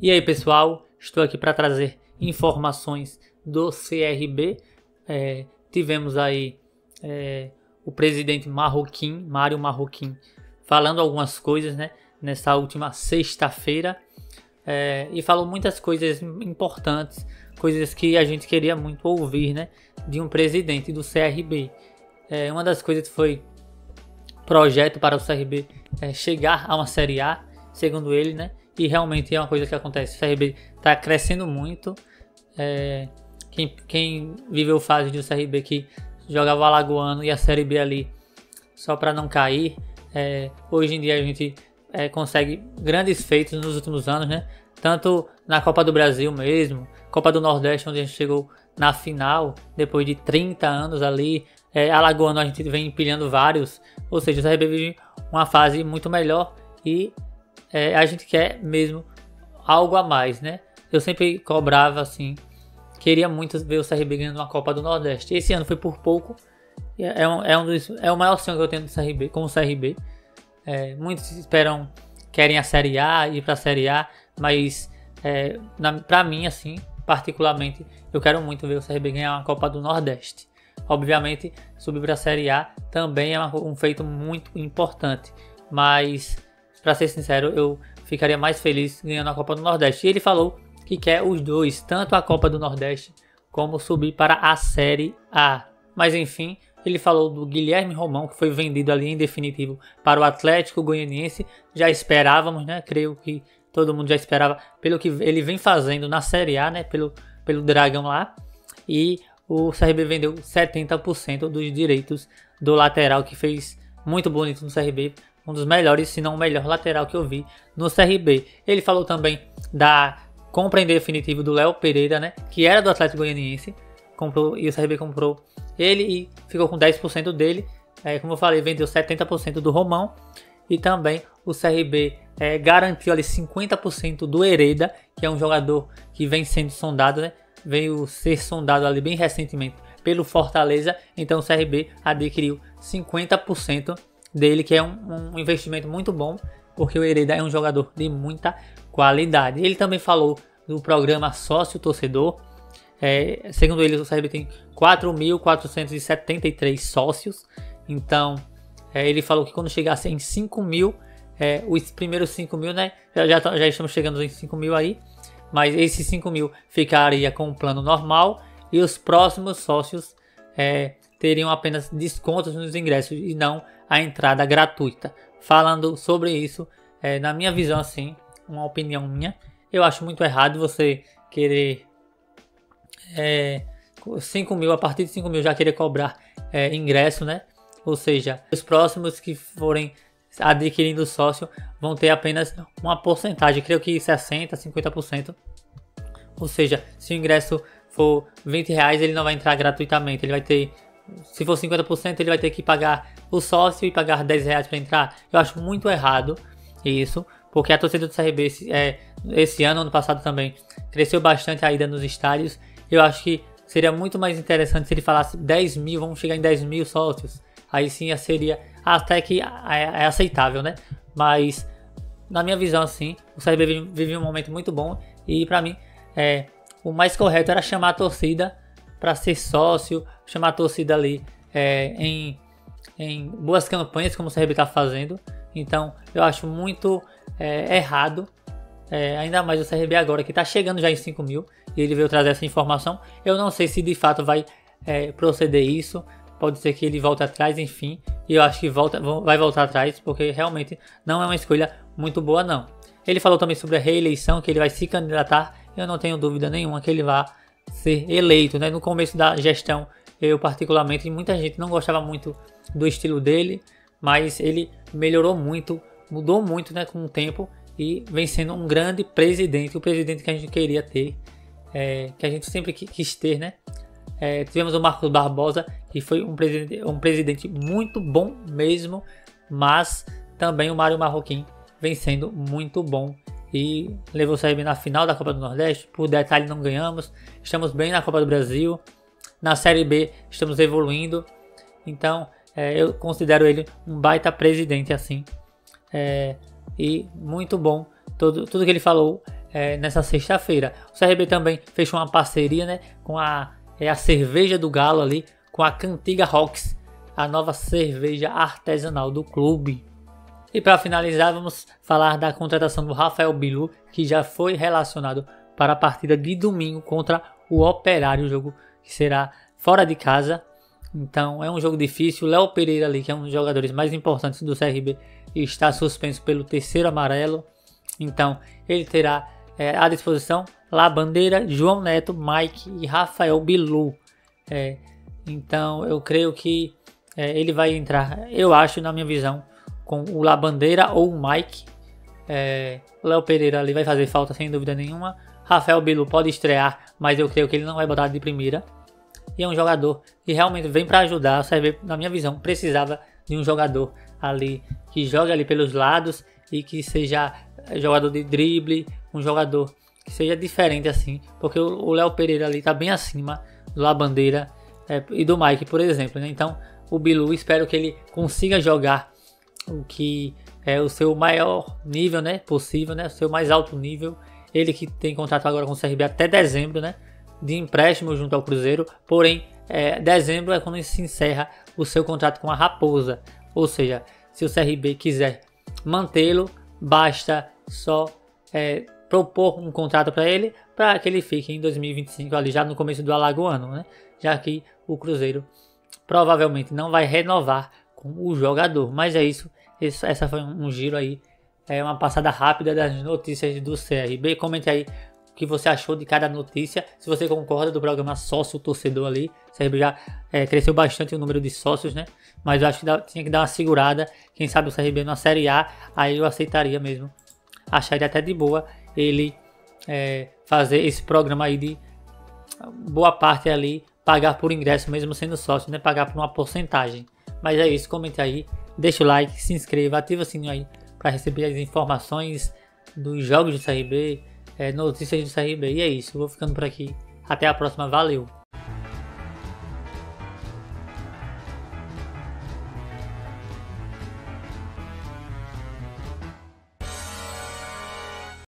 E aí, pessoal, estou aqui para trazer informações do CRB. É, tivemos aí é, o presidente Marroquim, Mário Marroquim, falando algumas coisas, né? Nessa última sexta-feira. É, e falou muitas coisas importantes, coisas que a gente queria muito ouvir, né? De um presidente do CRB. É, uma das coisas foi projeto para o CRB é, chegar a uma Série A, segundo ele, né? E realmente é uma coisa que acontece. O CRB está crescendo muito. É, quem, quem viveu fase de um CRB que jogava Alagoano e a Série B ali só para não cair. É, hoje em dia a gente é, consegue grandes feitos nos últimos anos, né? Tanto na Copa do Brasil mesmo, Copa do Nordeste, onde a gente chegou na final, depois de 30 anos ali. É, Alagoano a gente vem empilhando vários, ou seja, o CRB vive uma fase muito melhor e é, a gente quer mesmo algo a mais, né? Eu sempre cobrava assim, queria muito ver o CRB ganhando uma Copa do Nordeste. Esse ano foi por pouco, é um, é um dos, é o maior sonho que eu tenho do CRB, com o CRB. É, muitos esperam, querem a Série A, ir para a Série A, mas é, para mim, assim, particularmente, eu quero muito ver o CRB ganhar uma Copa do Nordeste. Obviamente, subir para a Série A também é um feito muito importante, mas para ser sincero, eu ficaria mais feliz ganhando a Copa do Nordeste. E ele falou que quer os dois, tanto a Copa do Nordeste como subir para a Série A. Mas enfim, ele falou do Guilherme Romão, que foi vendido ali em definitivo para o Atlético Goianiense. Já esperávamos, né? Creio que todo mundo já esperava pelo que ele vem fazendo na Série A, né? Pelo, pelo Dragão lá. E o CRB vendeu 70% dos direitos do lateral, que fez muito bonito no CRB um dos melhores, se não o melhor lateral que eu vi no CRB. Ele falou também da compra em definitivo do Léo Pereira, né, que era do Atlético Goianiense, comprou e o CRB comprou ele e ficou com 10% dele. É, como eu falei, vendeu 70% do Romão e também o CRB é, garantiu ali 50% do Hereda, que é um jogador que vem sendo sondado, né? Veio ser sondado ali bem recentemente pelo Fortaleza, então o CRB adquiriu 50% dele, que é um, um investimento muito bom, porque o Hereda é um jogador de muita qualidade. Ele também falou do programa Sócio Torcedor. É, segundo ele, o CRB tem 4.473 sócios. Então, é, ele falou que quando chegasse em 5 mil, é, os primeiros 5 mil, né? Já, já, já, estamos chegando em 5 mil aí. Mas esses 5 mil ficaria com o plano normal. E os próximos sócios é, teriam apenas descontos nos ingressos e não a entrada gratuita. Falando sobre isso, é, na minha visão, assim, uma opinião minha, eu acho muito errado você querer é, 5 mil, a partir de 5 mil já querer cobrar é, ingresso, né? Ou seja, os próximos que forem adquirindo sócio vão ter apenas uma porcentagem, creio que 60%, 50%. Ou seja, se o ingresso for 20 reais, ele não vai entrar gratuitamente, ele vai ter se for 50%, ele vai ter que pagar o sócio e pagar 10 reais para entrar. Eu acho muito errado isso, porque a torcida do CRB esse, é, esse ano, ano passado também, cresceu bastante a ida nos estádios. Eu acho que seria muito mais interessante se ele falasse 10 mil, vamos chegar em 10 mil sócios. Aí sim seria até que é, é aceitável, né? Mas na minha visão, assim, o CRB vive, vive um momento muito bom e para mim é, o mais correto era chamar a torcida para ser sócio, chamar a torcida ali é, em, em boas campanhas, como o CRB está fazendo. Então eu acho muito é, errado, é, ainda mais o CRB agora que está chegando já em 5 mil e ele veio trazer essa informação. Eu não sei se de fato vai é, proceder isso, pode ser que ele volte atrás, enfim. E eu acho que volta, vai voltar atrás, porque realmente não é uma escolha muito boa, não. Ele falou também sobre a reeleição, que ele vai se candidatar. Eu não tenho dúvida nenhuma que ele vai ser eleito, né? No começo da gestão, eu particularmente, muita gente não gostava muito do estilo dele, mas ele melhorou muito, mudou muito, né, com o tempo e vem sendo um grande presidente, o presidente que a gente queria ter, é, que a gente sempre quis ter, né? É, tivemos o Marcos Barbosa, que foi um presidente, um presidente muito bom mesmo, mas também o Mário Marroquim vem sendo muito bom e levou o CRB na final da Copa do Nordeste. Por detalhe, não ganhamos. Estamos bem na Copa do Brasil. Na Série B, estamos evoluindo. Então, é, eu considero ele um baita presidente assim. É, e muito bom. Tudo, que ele falou é, nessa sexta-feira. O CRB também fechou uma parceria né, com a, é, a cerveja do Galo ali, com a Cantiga Rocks, a nova cerveja artesanal do clube. E para finalizar, vamos falar da contratação do Rafael Bilu, que já foi relacionado para a partida de domingo contra o Operário, jogo que será fora de casa. Então é um jogo difícil. Léo Pereira ali, que é um dos jogadores mais importantes do CRB, está suspenso pelo terceiro amarelo. Então ele terá é, à disposição La Bandeira, João Neto, Mike e Rafael Bilu. É, então eu creio que é, ele vai entrar, eu acho, na minha visão, com o La Bandeira ou o Mike. É, Léo Pereira ali vai fazer falta sem dúvida nenhuma. Rafael Bilu pode estrear, mas eu creio que ele não vai botar de primeira. E é um jogador que realmente vem para ajudar. Na minha visão, precisava de um jogador ali que jogue ali pelos lados e que seja jogador de drible, um jogador que seja diferente assim, porque o Léo Pereira ali tá bem acima do La Bandeira é, e do Mike, por exemplo. Né? Então, o Bilu, espero que ele consiga jogar o que é o seu maior nível, né, possível, né, o seu mais alto nível. Ele que tem contrato agora com o CRB até dezembro, né, de empréstimo junto ao Cruzeiro. Porém, é, dezembro é quando se encerra o seu contrato com a Raposa. Ou seja, se o CRB quiser mantê-lo, basta só é, propor um contrato para ele, para que ele fique em 2025 ali já no começo do Alagoano, né? Já que o Cruzeiro provavelmente não vai renovar com o jogador. Mas é isso, isso essa foi um giro aí, é uma passada rápida das notícias do CRB. Comente aí o que você achou de cada notícia, se você concorda do programa sócio torcedor ali. O CRB já é, cresceu bastante o número de sócios, né? Mas eu acho que dá, tinha que dar uma segurada. Quem sabe o CRB na Série A, aí eu aceitaria mesmo. Acharia até de boa ele é, fazer esse programa aí de boa parte ali pagar por ingresso mesmo sendo sócio, né? Pagar por uma porcentagem. Mas é isso, comente aí, deixa o like, se inscreva, ativa o sininho aí para receber as informações dos jogos do CRB, é, notícias do CRB. E é isso, vou ficando por aqui. Até a próxima, valeu!